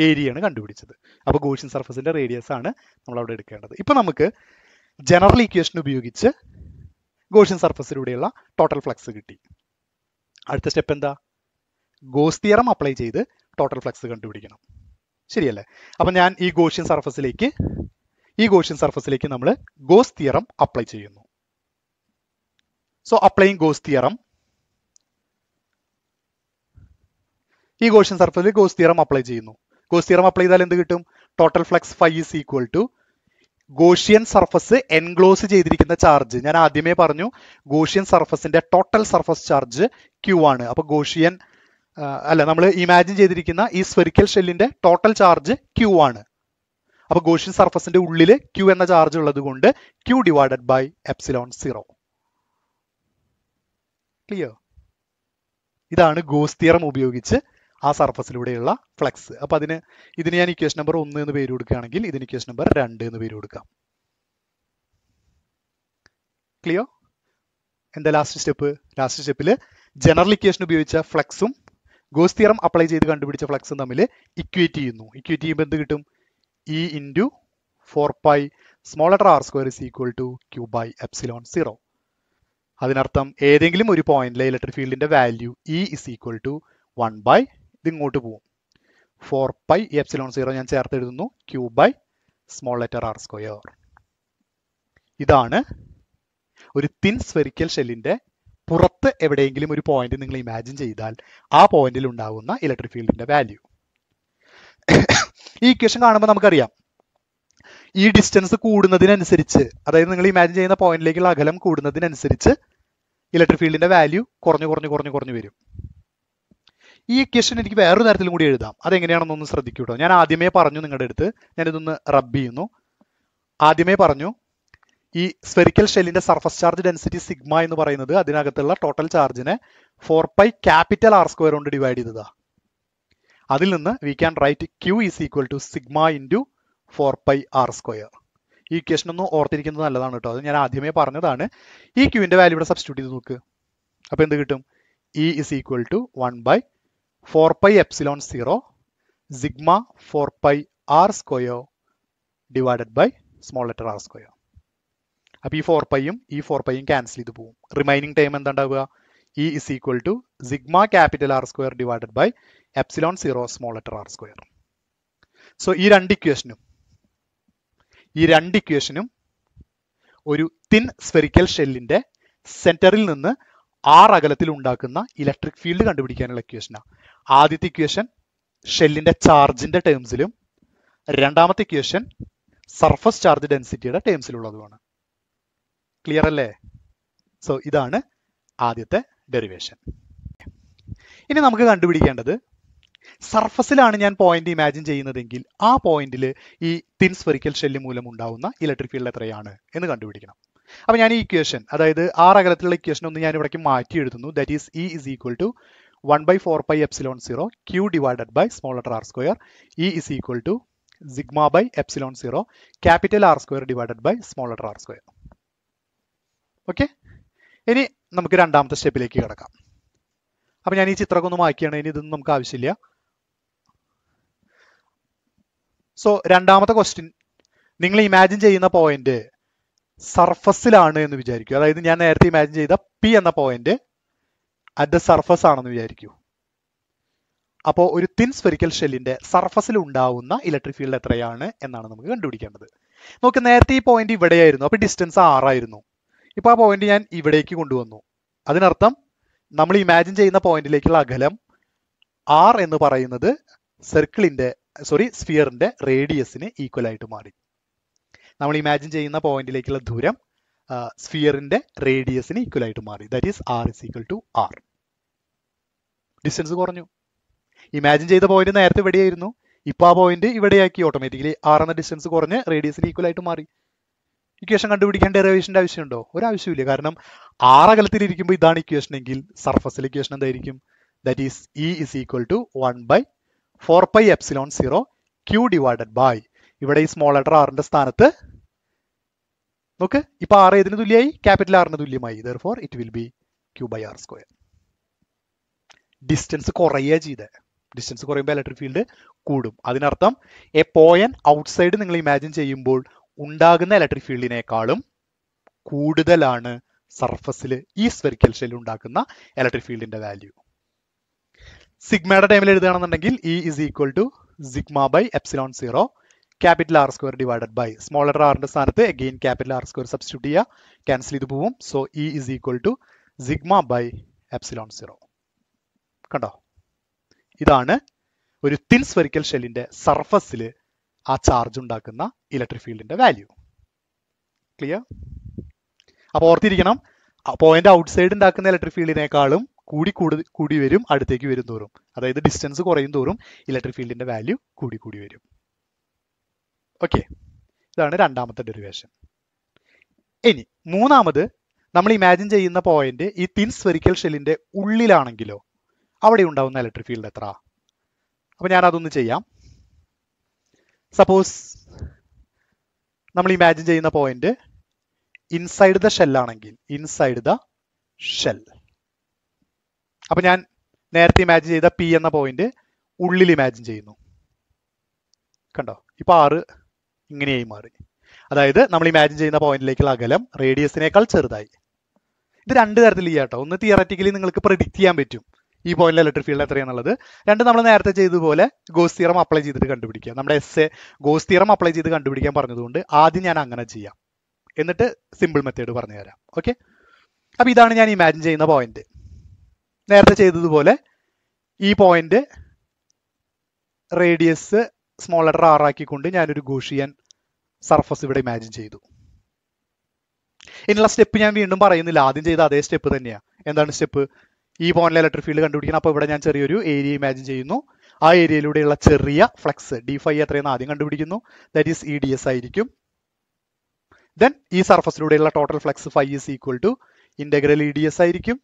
ഏരിയ ആണ് കണ്ടുപിടിച്ചത്. അപ്പോൾ ഗോഷ്യൻ സർഫസിന്റെ റേഡിയസ് ആണ് നമ്മൾ അവിടെ എടുക്കേണ്ടത്. ഇപ്പൊ നമുക്ക് ജനറൽ ഇക്വേഷൻ ഉപയോഗിച്ച് ഗോഷ്യൻ സർഫസിലൂടെയുള്ള ടോട്ടൽ ഫ്ലക്സ് കിട്ടി. അടുത്ത സ്റ്റെപ്പ് എന്താ? ഗോസ് തിയറം അപ്ലൈ ചെയ്ത് ടോട്ടൽ ഫ്ലക്സ് കണ്ടുപിടിക്കണം. ശരിയല്ലേ? അപ്പൊ ഞാൻ ഈ ഗോഷ്യൻ സർഫസിലേക്ക് ഈ ഗോഷ്യൻ സർഫസിലേക്ക് നമ്മൾ ഗോസ് തിയറം അപ്ലൈ ചെയ്യുന്നു. സോ അപ്ലൈയിങ് ഗോസ് തിയറം ഈ ഗോഷ്യൻ സർഫസിൽ ഗോസ് തിയറം അപ്ലൈ ചെയ്യുന്നു. ഗോസ് തിയറം അപ്ലൈ ചെയ്താൽ എന്ത് കിട്ടും? Total flux phi is equal to Gaussian surface enclose ചെയ്തിരിക്കുന്ന ചാർജ്. ഞാൻ ആദ്യമേ പറഞ്ഞു ഗോഷ്യൻ സർഫസിന്റെ ടോട്ടൽ സർഫസ് ചാർജ് ക്യൂ ആണ്. അപ്പൊ ഗോഷ്യൻ അല്ല നമ്മൾ ഇമാജിൻ ചെയ്തിരിക്കുന്ന ഈ സ്ഫെറിക്കൽ ഷെല്ലിന്റെ ടോട്ടൽ ചാർജ് ക്യൂ ആണ്. അപ്പൊ ഗോഷ്യൻ സർഫസിന്റെ ഉള്ളിൽ ക്യൂ എന്ന ചാർജ് ഉള്ളത് കൊണ്ട് Q divided by epsilon zero clear ഇതാണ് ഗോസ് തിയറം ഉപയോഗിച്ച് ആ സർഫസിലൂടെയുള്ള ഫ്ലക്സ്. അപ്പൊ അതിന് ഇതിന് ഞാൻ ഇക്വേഷൻ നമ്പർ ഒന്ന് എന്ന് പേര് കൊടുക്കുകയാണെങ്കിൽ ഇതിന് ഇക്വേഷൻ നമ്പർ രണ്ട് എന്ന് പേര് കൊടുക്കാം. ക്ലിയർ എന്താ ലാസ്റ്റ് സ്റ്റെപ്പ് ലാസ്റ്റ് സ്റ്റെപ്പിൽ ജനറൽ ഇക്വേഷൻ ഉപയോഗിച്ച ഫ്ലക്സും ഗോസ് തിയറം അപ്ലൈ ചെയ്ത് കണ്ടുപിടിച്ച ഫ്ലക്സും തമ്മിൽ ഇക്വേറ്റ് ചെയ്യുന്നു. ഇക്വേറ്റ് ചെയ്യുമ്പോൾ എന്ത് കിട്ടും? E into four pi small letter R square is equal to Q by epsilon zero അതിനർത്ഥം ഏതെങ്കിലും ഒരു പോയിന്റിലെ ഇലക്ട്രിക് ഫീൽഡിന്റെ value E is equal to one by ഇത് ഇങ്ങോട്ട് പോകും ഫോർ പൈ എപ്സിലോൺ സീറോ ഞാൻ ചേർത്ത് എഴുതുന്നു. Q by small letter R square ഇതാണ് ഒരു തിൻ സ്ഫെറിക്കൽ ഷെല്ലിന്റെ പുറത്ത് എവിടെയെങ്കിലും ഒരു പോയിന്റ് നിങ്ങൾ ഇമാജിൻ ചെയ്താൽ ആ പോയിന്റിൽ ഉണ്ടാകുന്ന ഇലക്ട്രിക് ഫീൽഡിന്റെ വാല്യൂ ഈ ഇക്വേഷൻ കാണുമ്പോൾ നമുക്കറിയാം. ഈ ഡിസ്റ്റൻസ് കൂടുന്നതിനനുസരിച്ച് അതായത് നിങ്ങൾ ഇമാജിൻ ചെയ്യുന്ന പോയിന്റിലേക്കുള്ള അകലം കൂടുന്നതിനനുസരിച്ച് ഇലക്ട്രിക് ഫീൽഡിന്റെ വാല്യൂ കുറഞ്ഞു കുറഞ്ഞു കുറഞ്ഞു കുറഞ്ഞു വരും. ഈ ക്വസ്റ്റ്യൻ എനിക്ക് വേറൊരു തരത്തിലും കൂടി എഴുതാം. അതെങ്ങനെയാണെന്നൊന്ന് ശ്രദ്ധിക്കൂ കേട്ടോ ഞാൻ ആദ്യമേ പറഞ്ഞു നിങ്ങളുടെ അടുത്ത്. ഞാനിതൊന്ന് റബ്ബ് ചെയ്യുന്നു. ആദ്യമേ പറഞ്ഞു ഈ സ്ഫെറിക്കൽ ഷെല്ലിന്റെ സർഫസ് ചാർജ് ഡെൻസിറ്റി സിഗ്മ എന്ന് പറയുന്നത് അതിനകത്തുള്ള ടോട്ടൽ ചാർജിനെ four pi capital R square കൊണ്ട് ഡിവൈഡ് ചെയ്തതാ. അതിൽ നിന്ന് we can write Q is equal to sigma into four pi R square ഈ ക്വസ്റ്റൻ ഒന്ന് ഓർത്തിരിക്കുന്നത് നല്ലതാണ് കേട്ടോ. അത് ഞാൻ ആദ്യമേ പറഞ്ഞതാണ്. ഈ ക്യൂവിന്റെ വാല്യൂ ഇവിടെ സബ്സ്റ്റിറ്റ്യൂട്ട് ചെയ്ത് നോക്ക്. അപ്പൊ എന്ത് കിട്ടും? E is equal to one by four pi epsilon zero sigma four pi R square divided by small letter R square അപ്പൊ ഈ ഫോർ പൈയും ഈ ഫോർ പൈയും ക്യാൻസൽ ചെയ്ത് പോകും റിമൈനിങ് ടൈം എന്താ ഉണ്ടാവുക? E is equal to sigma capital R square divided by epsilon zero small letter R square so ഈ രണ്ട് ഇക്വേഷനും ഈ രണ്ട് ഇക്വേഷനും ഒരു തിൻ സ്ഫെറിക്കൽ ഷെല്ലിന്റെ സെന്ററിൽ നിന്ന് ആർ അകലത്തിൽ ഉണ്ടാക്കുന്ന ഇലക്ട്രിക് ഫീൽഡ് കണ്ടുപിടിക്കാനുള്ള ഇക്വേഷനാണ് ആദ്യത്തെ ഇക്വേഷൻ ഷെല്ലിന്റെ ചാർജിന്റെ ടേംസിലും രണ്ടാമത്തെ ഇക്വേഷൻ സർഫസ് ചാർജ് ഡെൻസിറ്റിയുടെ ടേംസിലുള്ളതുമാണ് ക്ലിയർ അല്ലേ? സോ ഇതാണ് ആദ്യത്തെ ഡെറിവേഷൻ ഇനി നമുക്ക് കണ്ടുപിടിക്കേണ്ടത് സർഫസിലാണ് ഞാൻ പോയിന്റ് ഇമാജിൻ ചെയ്യുന്നതെങ്കിൽ ആ പോയിന്റിൽ ഈ തിൻ സ്ഫെറിക്കൽ ഷെല്ല് മൂലം ഉണ്ടാവുന്ന ഇലക്ട്രിക് ഫീൽഡ് എത്രയാണ് എന്ന് കണ്ടുപിടിക്കണം. അപ്പൊ ഞാൻ ഈ ഇക്വേഷൻ അതായത് ആറ് അകലത്തിലുള്ള ഇക്വേഷൻ ഒന്ന് ഞാൻ ഇവിടേക്ക് മാറ്റി എഴുതുന്നു that is E is equal to one by four by epsilon zero Q divided by small letter R square E is equal to sigma by epsilon zero capital R square divided by small letter R square okay ഇനി നമുക്ക് രണ്ടാമത്തെ സ്റ്റെപ്പിലേക്ക് കിടക്കാം. അപ്പം ഞാൻ ഈ ചിത്രമൊക്കെ ഒന്ന് മാറ്റിയാണ് ഇനി ഇതൊന്നും നമുക്ക് ആവശ്യമില്ല. സോ രണ്ടാമത്തെ ക്വസ്റ്റ്യൻ നിങ്ങൾ ഇമാജിൻ ചെയ്യുന്ന പോയിന്റ് സർഫസിലാണ് എന്ന് വിചാരിക്കുക. അതായത് ഞാൻ നേരത്തെ ഇമാജിൻ ചെയ്ത പി എന്ന പോയിന്റ് അറ്റ് ദ സർഫസ് ആണെന്ന് വിചാരിക്കൂ. അപ്പോൾ ഒരു തിൻ സ്ഫെറിക്കൽ ഷെല്ലിന്റെ സർഫസിൽ ഉണ്ടാവുന്ന ഇലക്ട്രിക് ഫീൽഡ് എത്രയാണ് എന്നാണ് നമുക്ക് കണ്ടുപിടിക്കേണ്ടത്. നമുക്ക് നേരത്തെ ഈ പോയിന്റ് ഇവിടെയായിരുന്നു. അപ്പോൾ ഡിസ്റ്റൻസ് ആറായിരുന്നു ഇപ്പോൾ ആ പോയിന്റ് ഞാൻ ഇവിടേക്ക് കൊണ്ടുവന്നു. അതിനർത്ഥം നമ്മൾ ഇമാജിൻ ചെയ്യുന്ന പോയിന്റിലേക്കുള്ള അകലം ആർ എന്ന് പറയുന്നത് സർക്കിളിന്റെ സോറി സ്ഫിയറിന്റെ റേഡിയസിന് ഈക്വൽ ആയിട്ട് മാറി. നമ്മൾ ഇമാജിൻ ചെയ്യുന്ന പോയിന്റിലേക്കുള്ള ദൂരം സ്ഫിയറിന്റെ റേഡിയസിന് ഈക്വൽ ആയിട്ട് മാറി. That is R is equal to R distance കുറഞ്ഞു. ഇമാജിൻ ചെയ്ത പോയിന്റ് നേരത്തെ ഇവിടെയായിരുന്നു. ഇപ്പൊ ആ പോയിന്റ് ഇവിടെയാക്കി ഓട്ടോമാറ്റിക്കലി ആർ എന്ന ഡിസ്റ്റൻസ് കുറഞ്ഞ് റേഡിയസിന് ഈക്വൽ ആയിട്ട് മാറി. ഇക്വേഷൻ കണ്ടുപിടിക്കാൻ ഡെറിവേഷന്റെ ആവശ്യമുണ്ടോ? ഒരു ആവശ്യമില്ല കാരണം ആറ് അകലത്തിൽ ഇരിക്കുമ്പോൾ ഇതാണ് ഇക്വേഷൻ എങ്കിൽ സർഫസിൽ ഇക്വേഷൻ എന്തായിരിക്കും? That is E is equal to one by four pi epsilon zero Q divided by ഇവിടെ ഈ സ്മോൾ ലെറ്റർ ആറിന്റെ സ്ഥാനത്ത് നോക്ക് ഇപ്പൊ ആർ ഏതിന് തുല്യമായി? ക്യാപിറ്റൽ ആറിന് തുല്യമായി. Therefore it will be Q by R square distance കുറയുക ചെയ്തേ. ഡിസ്റ്റൻസ് കുറയുമ്പോൾ ഇലക്ട്രിക് ഫീൽഡ് കൂടും. അതിനർത്ഥം എ പോയിന്റ് ഔട്ട്സൈഡ് നിങ്ങൾ ഇമാജിൻ ചെയ്യുമ്പോൾ ഉണ്ടാകുന്ന ഇലക്ട്രിക് ഫീൽഡിനേക്കാളും കൂടുതലാണ് സർഫസിൽ ഈ സ്ഫെറിക്കൽ ഷെൽ ഉണ്ടാക്കുന്ന ഇലക്ട്രിക് ഫീൽഡിന്റെ വാല്യൂ സിഗ്മയുടെ ടൈമിൽ എഴുതുകയാണെന്നുണ്ടെങ്കിൽ E is equal to sigma by epsilon zero capital R square divided by smaller ആറിന്റെ സ്ഥാനത്ത് again capital R square substitute ചെയ്യുക. ക്യാൻസൽ ചെയ്ത് പോവും. So E is equal to sigma by epsilon zero കണ്ടോ? ഇതാണ് ഒരു തിൻ സ്വരിക്കൽ ഷെല്ലിന്റെ സർഫസിൽ ആ ചാർജ് ഉണ്ടാക്കുന്ന ഇലക്ട്രിക് ഫീൽഡിന്റെ വാല്യൂ ക്ലിയർ അപ്പോൾ ഓർത്തിരിക്കണം. പോയിന്റ് ഔട്ട്സൈഡ് ഉണ്ടാക്കുന്ന ഇലക്ട്രിക് ഫീൽഡിനേക്കാളും കൂടി കൂടി കൂടി വരും അടുത്തേക്ക് വരും തോറും. അതായത് ഡിസ്റ്റൻസ് കുറയും തോറും ഇലക്ട്രിക് ഫീൽഡിന്റെ വാല്യൂ കൂടി കൂടി വരും. ഓക്കെ ഇതാണ് രണ്ടാമത്തെ ഡെറിവേഷൻ ഇനി മൂന്നാമത് നമ്മൾ ഇമാജിൻ ചെയ്യുന്ന പോയിന്റ് ഈ തിൻ സ്ഫെറിക്കൽ ഷെല്ലിന്റെ ഉള്ളിലാണെങ്കിലോ അവിടെ ഉണ്ടാവുന്ന ഇലക്ട്രിക് ഫീൽഡ് എത്ര അപ്പൊ ഞാൻ അതൊന്ന് ചെയ്യാം. സപ്പോസ് നമ്മൾ ഇമാജിൻ ചെയ്യുന്ന പോയിന്റ് ഇൻസൈഡ് ദ ഷെല്ലാണെങ്കിൽ ഇൻസൈഡ് ദ ഷെൽ അപ്പൊ ഞാൻ നേരത്തെ ഇമാജിൻ ചെയ്ത പി എന്ന പോയിന്റ് ഉള്ളിൽ ഇമാജിൻ ചെയ്യുന്നു. കണ്ടോ? ഇപ്പൊ ആറ് ഇങ്ങനെയായി മാറി. അതായത് നമ്മൾ ഇമാജിൻ ചെയ്യുന്ന പോയിന്റിലേക്കുള്ള അകലം റേഡിയസിനേക്കാൾ ചെറുതായി. ഇത് രണ്ട് തരത്തിൽ ചെയ്യാട്ടോ ഒന്ന് തിയററ്റിക്കലി നിങ്ങൾക്ക് പ്രിഡിക്റ്റ് ചെയ്യാൻ പറ്റും. ഈ പോയിന്റിൽ ഇലക്ട്രിക് ഫീൽഡ് എത്രയാണുള്ളത് രണ്ട് നമ്മൾ നേരത്തെ ചെയ്തതുപോലെ ഗോസ് തിയറം അപ്ലൈ ചെയ്തിട്ട് കണ്ടുപിടിക്കുക നമ്മുടെ എസ് എ ഗോസ് തിയറം അപ്ലൈ ചെയ്ത് കണ്ടുപിടിക്കാൻ പറഞ്ഞതുകൊണ്ട് ആദ്യം ഞാൻ അങ്ങനെ ചെയ്യാം. എന്നിട്ട് സിമ്പിൾ മെത്തേഡ് പറഞ്ഞു തരാം. ഓക്കെ അപ്പം ഇതാണ് ഞാൻ ഇമാജിൻ ചെയ്യുന്ന പോയിന്റ് നേരത്തെ ചെയ്തതുപോലെ ഈ point radius small letter R ആക്കിക്കൊണ്ട് ഞാനൊരു ഗോഷിയൻ സർഫസ് ഇവിടെ ഇമാജിൻ ചെയ്തു. ഇനിയുള്ള സ്റ്റെപ്പ് ഞാൻ വീണ്ടും പറയുന്നില്ല. ആദ്യം ചെയ്ത അതേ സ്റ്റെപ്പ് തന്നെയാണ് എന്താണ് സ്റ്റെപ്പ് ഈ പോയിന്റിലെ ഇലക്ട്രിക് ഫീൽഡ് കണ്ടുപിടിക്കണം. അപ്പോൾ ഇവിടെ ഞാൻ ചെറിയൊരു ഏരിയ ഇമാജിൻ ചെയ്യുന്നു. ആ ഏരിയയിലൂടെയുള്ള ചെറിയ ഫ്ലക്സ് ഡി ഫൈ എത്രയെന്ന് ആദ്യം കണ്ടുപിടിക്കുന്നു. That is E D S ആയിരിക്കും. ദെൻ ഈ സർഫസിലൂടെയുള്ള total flux phi is equal to integral E D S ആയിരിക്കും.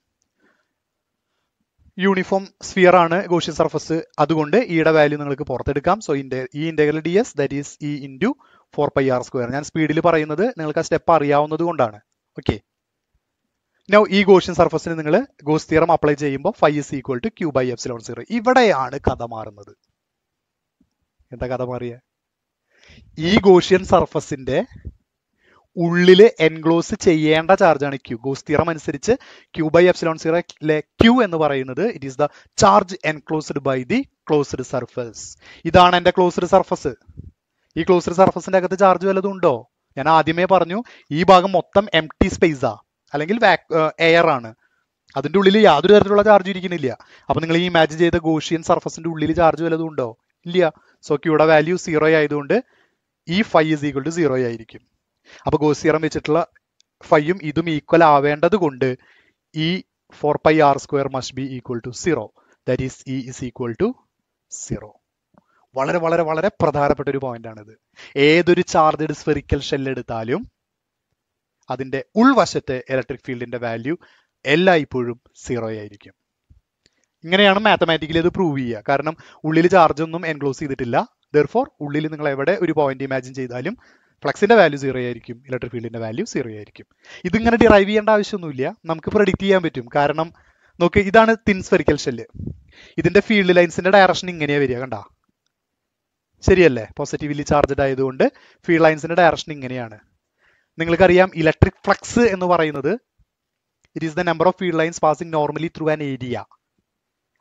യൂണിഫോം സ്ഫിയർ ആണ് ഗോഷ്യൻ സർഫസ് അതുകൊണ്ട് ഇയുടെ വാല്യൂ നിങ്ങൾക്ക് പുറത്തെടുക്കാം. സോ ഈ integral D S that is E into four pi R square ഞാൻ സ്പീഡിൽ പറയുന്നത് നിങ്ങൾക്ക് ആ സ്റ്റെപ്പ് അറിയാവുന്നത് കൊണ്ടാണ്. ഓക്കെ നൗ ഈ ഗോഷ്യൻ സർഫസിന് നിങ്ങൾ ഗോസ് തിയറം അപ്ലൈ ചെയ്യുമ്പോൾ phi is equal to Q by epsilon zero ഇവിടെയാണ് കഥ മാറുന്നത്. എന്താ കഥ മാറിയ? ഈ ഗോഷ്യൻ സർഫസിന്റെ ഉള്ളിൽ എൻക്ലോസ് ചെയ്യേണ്ട ചാർജാണ് ക്യൂ ഗോസ് തിയറം അനുസരിച്ച് ക്യൂ ബൈ എഫ്സിലോൺ സീറോ ലെ ക്യൂ എന്ന് പറയുന്നത് it is the charge enclosed by the closed surface ഇതാണ് എന്റെ ക്ലോസ്ഡ് സർഫസ് ഈ ക്ലോസ്ഡ് സർഫസിന്റെ അകത്ത് ചാർജ് വല്ലതും ഉണ്ടോ? ഞാൻ ആദ്യമേ പറഞ്ഞു ഈ ഭാഗം മൊത്തം എം ടി സ്പേസാ അല്ലെങ്കിൽ എയർ ആണ്. അതിന്റെ ഉള്ളിൽ യാതൊരു തരത്തിലുള്ള ചാർജ് ഇരിക്കുന്നില്ല. അപ്പം നിങ്ങൾ ഈ ഇമാജിൻ ചെയ്ത ഗോഷിയൻ സർഫസിന്റെ ഉള്ളിൽ ചാർജ് വല്ലതും ഉണ്ടോ? ഇല്ല. സോ ക്യൂടെ വാല്യൂ സീറോ ആയതുകൊണ്ട് ഈ phi is equal to zero ആയിരിക്കും. അപ്പൊ ഗോസിയറം വെച്ചിട്ടുള്ള ഫൈയും ഇതും ഈക്വൽ ആവേണ്ടത് കൊണ്ട് ഈ four pi R square must be equal to zero that is E is equal to zero വളരെ വളരെ വളരെ പ്രധാനപ്പെട്ട ഒരു പോയിന്റ് ആണിത്. ഏതൊരു ചാർജഡ് സ്ഫെറിക്കൽ ഷെൽ എടുത്താലും അതിന്റെ ഉൾവശത്തെ ഇലക്ട്രിക് ഫീൽഡിന്റെ വാല്യൂ എല്ലായ്പ്പോഴും സീറോ ആയിരിക്കും. ഇങ്ങനെയാണ് മാത്തമാറ്റിക്കലി അത് പ്രൂവ് ചെയ്യുക. കാരണം ഉള്ളിൽ ചാർജ് ഒന്നും എൻക്ലോസ് ചെയ്തിട്ടില്ല. ദർഫോർ ഉള്ളിൽ നിങ്ങൾ എവിടെ ഒരു പോയിന്റ് ഇമാജിൻ ചെയ്താലും ഫ്ലക്സിന്റെ വാല്യൂ സീറോ ആയിരിക്കും ഇലക്ട്രിക് ഫീൽഡിന്റെ വാല്യൂ സീറോ ആയിരിക്കും. ഇതിങ്ങനെ ഡിറൈവ് ചെയ്യേണ്ട ആവശ്യമൊന്നുമില്ല. നമുക്ക് പ്രഡിക്റ്റ് ചെയ്യാൻ പറ്റും. കാരണം നോക്ക് ഇതാണ് തിൻ സ്ഫെറിക്കൽ ഷെല്ല് ഇതിന്റെ ഫീൽഡ് ലൈൻസിന്റെ ഡയറക്ഷൻ ഇങ്ങനെയാ വരിക കണ്ട? ശരിയല്ലേ? പോസിറ്റീവ്ലി ചാർജഡ് ആയതുകൊണ്ട് ഫീൽഡ് ലൈൻസിന്റെ ഡയറക്ഷൻ ഇങ്ങനെയാണ്. നിങ്ങൾക്കറിയാം ഇലക്ട്രിക് ഫ്ലക്സ് എന്ന് പറയുന്നത് it is the number of field lines passing normally through an area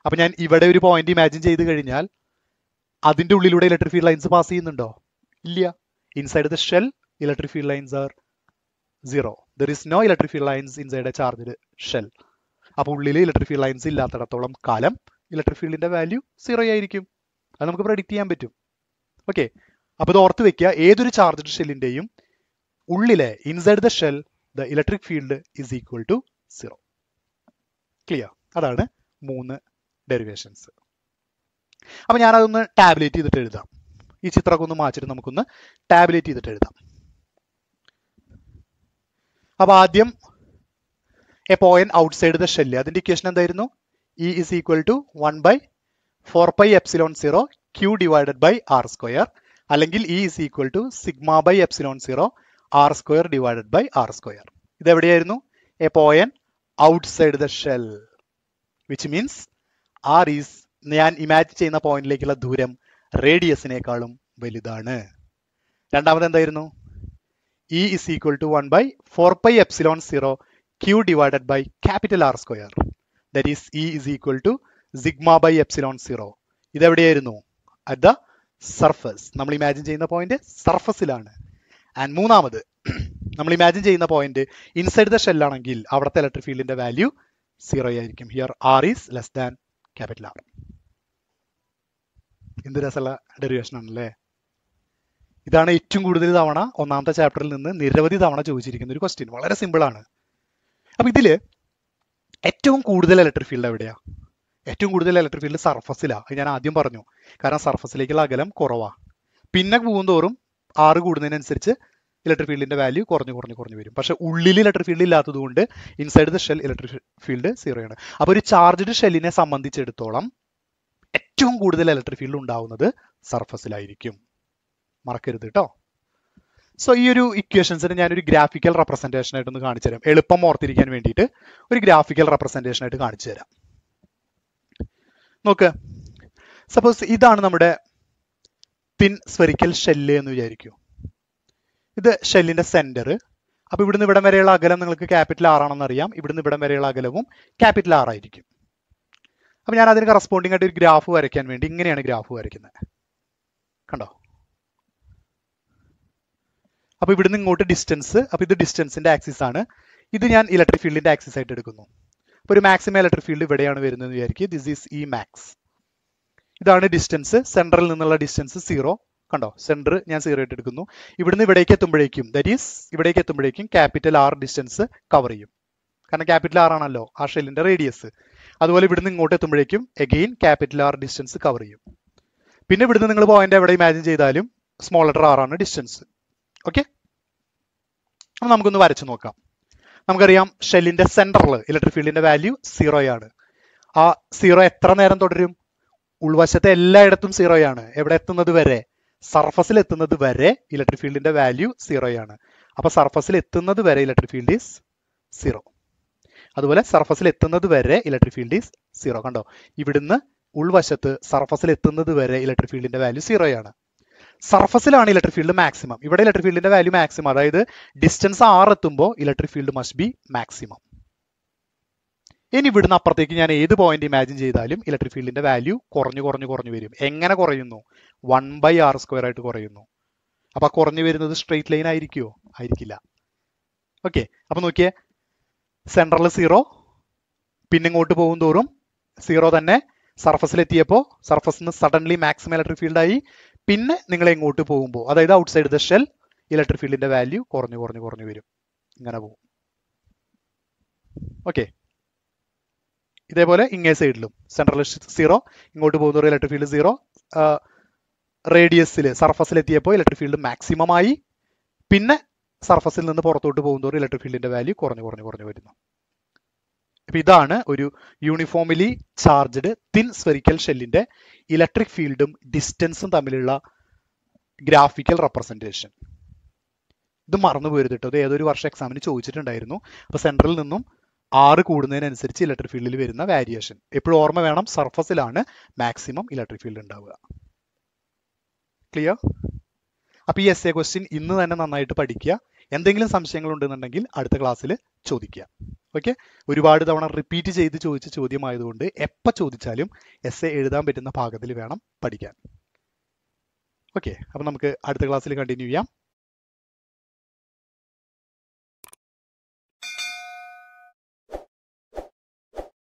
അപ്പൊ ഞാൻ ഇവിടെ ഒരു പോയിന്റ് ഇമാജിൻ ചെയ്ത് കഴിഞ്ഞാൽ അതിന്റെ ഉള്ളിലൂടെ ഇലക്ട്രിക് ഫീൽഡ് ലൈൻസ് പാസ് ചെയ്യുന്നുണ്ടോ? ഇല്ല. Inside the shell, electric field lines are zero there is no electric field lines inside a charged shell അപ്പോൾ ഉള്ളിൽ ഇലക്ട്രിക് ഫീൽഡ് ലൈൻസ് ഇല്ലാത്തിടത്തോളം കാലം ഇലക്ട്രിക് ഫീൽഡിന്റെ വാല്യൂ സീറോ ആയിരിക്കും. അത് നമുക്ക് പ്രഡിക്റ്റ് ചെയ്യാൻ പറ്റും. ഓക്കെ അപ്പോൾ ഇത് ഓർത്ത് വെക്കുക ഏതൊരു ചാർജ്ഡ് ഷെല്ലിന്റെയും ഉള്ളിലെ inside the shell the electric field is equal to zero clear അതാണ് മൂന്ന് ഡെറിവേഷൻസ് അപ്പം ഞാനതൊന്ന് ടാബ്ലേറ്റ് ചെയ്തിട്ട് എഴുതാം. ഈ ചിത്രമൊക്കെ ഒന്ന് മാറ്റിട്ട് നമുക്കൊന്ന് ടാബ്ലേറ്റ് ചെയ്തിട്ട് എഴുതാം. അപ്പൊ ആദ്യം a point outside the shell അതിന്റെ ഇക്വേഷൻ എന്തായിരുന്നു? E is equal to one by four pi epsilon zero Q divided by R square അല്ലെങ്കിൽ E is equal to sigma by epsilon zero R square divided by R square ഇത് എവിടെയായിരുന്നു a point outside the shell which means R is ഞാൻ imagine ചെയ്യുന്ന പോയിന്റിലേക്കുള്ള ദൂരം റേഡിയസിനേക്കാളും വലുതാണ്. രണ്ടാമത് എന്തായിരുന്നു? E is equal to one by four pi epsilon zero Q divided by capital R square that is E is equal to sigma by epsilon zero ഇതെവിടെയായിരുന്നു? At the surface നമ്മൾ imagine ചെയ്യുന്ന point സർഫസിലാണ് and മൂന്നാമത് നമ്മൾ imagine ചെയ്യുന്ന point inside the ഷെല്ലാണെങ്കിൽ അവിടുത്തെ electric ഫീൽഡിന്റെ value zero ആയിരിക്കും. Here R is less than capital R എന്ത് രസമുള്ള ഡെറിവേഷൻ ആണല്ലേ ഇതാണ് ഏറ്റവും കൂടുതൽ തവണ ഒന്നാമത്തെ ചാപ്റ്ററിൽ നിന്ന് നിരവധി തവണ ചോദിച്ചിരിക്കുന്ന ഒരു ക്വസ്റ്റ്യൻ വളരെ സിമ്പിൾ ആണ്. അപ്പൊ ഇതിൽ ഏറ്റവും കൂടുതൽ ഇലക്ട്രിക് ഫീൽഡ് എവിടെയാ? ഏറ്റവും കൂടുതൽ ഇലക്ട്രിക് ഫീൽഡ് സർഫസിലാണ് ഞാൻ ആദ്യം പറഞ്ഞു. കാരണം സർഫസിലേക്കുള്ള അകലം കുറവാണ് പിന്നെ പോകുന്തോറും ആറ് കൂടുന്നതിനനുസരിച്ച് ഇലക്ട്രിക് ഫീൽഡിന്റെ വാല്യൂ കുറഞ്ഞു കുറഞ്ഞു കുറഞ്ഞു വരും. പക്ഷെ ഉള്ളിൽ ഇലക്ട്രിക് ഫീൽഡ് ഇല്ലാത്തതുകൊണ്ട് inside the shell electric field zero ആണ്. അപ്പോൾ ഒരു ചാർജ്ഡ് ഷെല്ലിനെ സംബന്ധിച്ചിടത്തോളം ഏറ്റവും കൂടുതൽ ഇലക്ട്രിക് ഫീൽഡ് ഉണ്ടാവുന്നത് സർഫസിലായിരിക്കും മറക്കരുത് കേട്ടോ സോ ഈ ഒരു ഇക്വേഷൻസിന് ഒരു ഗ്രാഫിക്കൽ റെപ്രസെന്റേഷൻ ആയിട്ട് ഒന്ന് കാണിച്ചു തരാം എളുപ്പം ഓർത്തിരിക്കാൻ വേണ്ടിയിട്ട് ഒരു ഗ്രാഫിക്കൽ റെപ്രസെന്റേഷൻ ആയിട്ട് കാണിച്ചു തരാം നോക്ക്. സപ്പോസ് ഇതാണ് നമ്മുടെ തിൻ സ്ഫെറിക്കൽ ഷെല്ല് എന്ന് വിചാരിക്കൂ. ഇത് ഷെല്ലിന്റെ സെന്റർ അപ്പൊ ഇവിടുന്ന് ഇവിടം വരെയുള്ള അകലം നിങ്ങൾക്ക് ക്യാപിറ്റൽ ആറാണെന്ന് അറിയാം. ഇവിടുന്ന് ഇവിടം വരെയുള്ള അകലവും ക്യാപിറ്റൽ ആർ ആയിരിക്കും അപ്പൊ ഞാൻ അതിന് കറസ്പോണ്ടിങ് ആയിട്ട് ഒരു ഗ്രാഫ് വരയ്ക്കാൻ വേണ്ടി ഇങ്ങനെയാണ് ഗ്രാഫ് വരയ്ക്കുന്നത്. കണ്ടോ? അപ്പോൾ ഇവിടുന്ന് ഇങ്ങോട്ട് ഡിസ്റ്റൻസ് അപ്പോൾ ഇത് ഡിസ്റ്റൻസിന്റെ ആക്സിസ് ആണ്. ഇത് ഞാൻ ഇലക്ട്രിക് ഫീൽഡിന്റെ ആക്സിസ് ആയിട്ട് എടുക്കുന്നു. അപ്പോൾ ഒരു മാക്സിമം ഇലക്ട്രിക് ഫീൽഡ് ഇവിടെയാണ് വരുന്നത് വിചാരിക്കുക. ദിസ് ഈസ് ഇ മാക്സ് ഇതാണ് ഡിസ്റ്റൻസ് സെൻട്രൽ നിന്നുള്ള ഡിസ്റ്റൻസ് സീറോ കണ്ടോ? സെന്റർ ഞാൻ സീറോ ആയിട്ട് എടുക്കുന്നു. ഇവിടുന്ന് ഇവിടേക്ക് എത്തുമ്പോഴേക്കും ദറ്റ് ഈസ് ഇവിടേക്ക് എത്തുമ്പോഴേക്കും ക്യാപിറ്റൽ ആർ ഡിസ്റ്റൻസ് കവർ ചെയ്യും. കാരണം ക്യാപിറ്റൽ ആർ ആണല്ലോ ആ ഷെല്ലിന്റെ റേഡിയസ് അതുപോലെ ഇവിടുന്ന് ഇങ്ങോട്ട് എത്തുമ്പോഴേക്കും again capital R distance cover ചെയ്യും. പിന്നെ ഇവിടുന്ന് നിങ്ങൾ പോയിന്റ് എവിടെ ഇമാജിൻ ചെയ്താലും സ്മോൾ ലെറ്റർ ആർ ആണ് ഡിസ്റ്റൻസ് ഓക്കെ അപ്പൊ നമുക്കൊന്ന് വരച്ചു നോക്കാം. നമുക്കറിയാം ഷെല്ലിന്റെ സെന്ററിൽ ഇലക്ട്രിക് ഫീൽഡിന്റെ വാല്യൂ സീറോയാണ് ആ സീറോ എത്ര നേരം തുടരും? ഉൾവശത്തെ എല്ലായിടത്തും സീറോയാണ് എവിടെ എത്തുന്നത് വരെ? സർഫസിൽ എത്തുന്നത് വരെ ഇലക്ട്രിക് ഫീൽഡിന്റെ വാല്യൂ സീറോയാണ് അപ്പൊ സർഫസിൽ എത്തുന്നത് വരെ ഇലക്ട്രിക് ഫീൽഡ് ഈസ് സീറോ അതുപോലെ സർഫസിൽ എത്തുന്നത് വരെ ഇലക്ട്രിക് ഫീൽഡ് ഈസ് സീറോ കണ്ടോ? ഇവിടുന്ന് ഉൾവശത്ത് സർഫസിൽ എത്തുന്നത് വരെ ഇലക്ട്രിക് ഫീൽഡിന്റെ വാല്യൂ സീറോ ആണ് സർഫസിലാണ് ഇലക്ട്രിക് ഫീൽഡ് മാക്സിമം ഇവിടെ ഇലക്ട്രിക് ഫീൽഡിന്റെ വാല്യൂ മാക്സിമം അതായത് ഡിസ്റ്റൻസ് ആർ എത്തുമ്പോൾ electric field must be maximum ഇനി ഇവിടുന്ന് അപ്പുറത്തേക്ക് ഞാൻ ഏത് പോയിന്റ് ഇമാജിൻ ചെയ്താലും ഇലക്ട്രിക് ഫീൽഡിന്റെ വാല്യൂ കുറഞ്ഞു കുറഞ്ഞു കുറഞ്ഞു വരും. എങ്ങനെ കുറയുന്നു? വൺ ബൈ ആർ സ്ക്വയർ ആയിട്ട് കുറയുന്നു. അപ്പൊ കുറഞ്ഞു വരുന്നത് സ്ട്രെയിറ്റ് ലൈൻ ആയിരിക്കുമോ ആയിരിക്കില്ല. ഓക്കെ അപ്പൊ നോക്കിയേ സെൻട്രൽ സീറോ പിന്നെ ഇങ്ങോട്ട് പോകും തോറും സീറോ തന്നെ സർഫസിലെത്തിയപ്പോൾ സർഫസിൽ നിന്ന് സഡൻലി മാക്സിമം ഇലക്ട്രിക് ഫീൽഡ് ആയി. പിന്നെ നിങ്ങൾ എങ്ങോട്ട് പോകുമ്പോൾ അതായത് ഔട്ട്സൈഡ് ദ ഷെൽ ഇലക്ട്രിക് ഫീൽഡിന്റെ വാല്യൂ കുറഞ്ഞു കുറഞ്ഞു കുറഞ്ഞു വരും. ഇങ്ങനെ പോകും. ഓക്കെ ഇതേപോലെ ഇങ്ങേ സൈഡിലും സെൻട്രൽ സീറോ ഇങ്ങോട്ട് പോകുന്ന ഇലക്ട്രിക് ഫീൽഡ് സീറോ റേഡിയസിൽ സർഫസിൽ എത്തിയപ്പോൾ ഇലക്ട്രിക് ഫീൽഡ് മാക്സിമം ആയി. പിന്നെ സർഫസിൽ നിന്ന് പുറത്തോട്ട് പോകുന്നതോറും ഇലക്ട്രിക് ഫീൽഡിന്റെ വാല്യൂ കുറഞ്ഞു കുറഞ്ഞു കുറഞ്ഞു വരുന്നു. അപ്പൊ ഇതാണ് ഒരു യൂണിഫോമിലി ചാർജ്ഡ് തിൻ സ്ഫെറിക്കൽ ഷെല്ലിന്റെ ഇലക്ട്രിക് ഫീൽഡും ഡിസ്റ്റൻസും തമ്മിലുള്ള ഗ്രാഫിക്കൽ റെപ്രസെന്റേഷൻ ഇത് മറന്നു പോരുത് കേട്ടോ. അത് ഏതൊരു വർഷം എക്സാമിന് ചോദിച്ചിട്ടുണ്ടായിരുന്നു. അപ്പൊ സെൻട്രലിൽ നിന്നും ആറ് കൂടുന്നതിനനുസരിച്ച് ഇലക്ട്രിക് ഫീൽഡിൽ വരുന്ന വാരിയേഷൻ എപ്പോഴും ഓർമ്മ വേണം സർഫസിലാണ് മാക്സിമം ഇലക്ട്രിക് ഫീൽഡ് ഉണ്ടാവുക. ക്ലിയർ അപ്പൊ ഈ എസ് എ ക്വസ്റ്റ്യൻ ഇന്ന് തന്നെ നന്നായിട്ട് പഠിക്കുക. എന്തെങ്കിലും സംശയങ്ങൾ ഉണ്ടെന്നുണ്ടെങ്കിൽ അടുത്ത ക്ലാസ്സിൽ ചോദിക്കുക. ഓക്കെ ഒരുപാട് തവണ റിപ്പീറ്റ് ചെയ്ത് ചോദിച്ച ചോദ്യമായതുകൊണ്ട് എപ്പോൾ ചോദിച്ചാലും എസ് എ എഴുതാൻ പറ്റുന്ന ഭാഗത്തിൽ വേണം പഠിക്കാൻ. ഓക്കെ അപ്പോൾ നമുക്ക് അടുത്ത ക്ലാസ്സിൽ കണ്ടിന്യൂ ചെയ്യാം.